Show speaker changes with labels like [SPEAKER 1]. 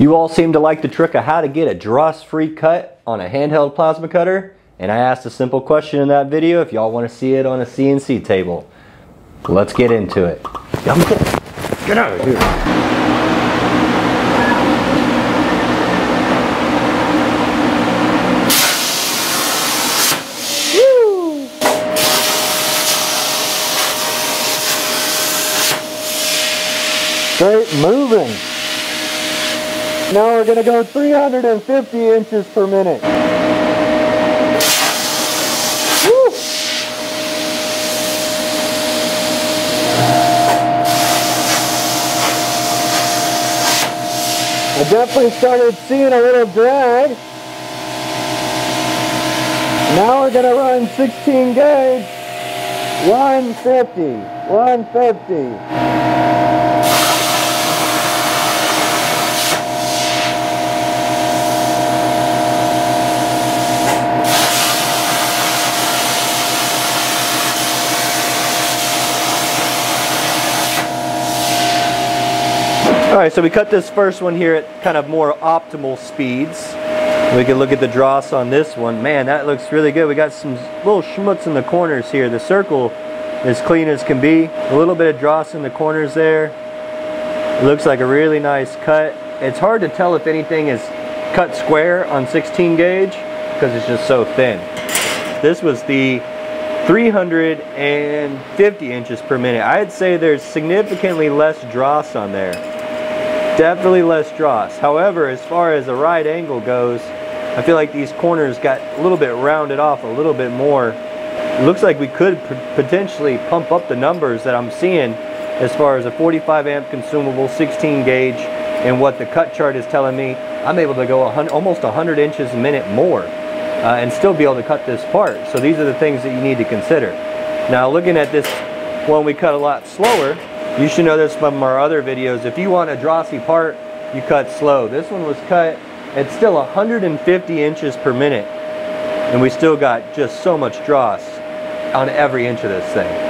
[SPEAKER 1] You all seem to like the trick of how to get a dross-free cut on a handheld plasma cutter, and I asked a simple question in that video if y'all want to see it on a CNC table. Let's get into it. Get out of here.
[SPEAKER 2] Straight moving. Now we're going to go 350 inches per minute. Woo! I definitely started seeing a little drag. Now we're going to run 16 gauge, 150, 150.
[SPEAKER 1] All right, so we cut this first one here at kind of more optimal speeds. We can look at the dross on this one. Man, that looks really good. We got some little schmutz in the corners here. The circle is clean as can be. A little bit of dross in the corners there. It looks like a really nice cut. It's hard to tell if anything is cut square on 16 gauge because it's just so thin. This was the 350 inches per minute. I'd say there's significantly less dross on there. Definitely less dross. However, as far as the right angle goes, I feel like these corners got a little bit rounded off a little bit more. It looks like we could potentially pump up the numbers that I'm seeing as far as a 45 amp consumable, 16 gauge, and what the cut chart is telling me. I'm able to go 100, almost 100 inches a minute more uh, and still be able to cut this part. So these are the things that you need to consider. Now looking at this one we cut a lot slower, you should know this from our other videos. If you want a drossy part, you cut slow. This one was cut at still 150 inches per minute. And we still got just so much dross on every inch of this thing.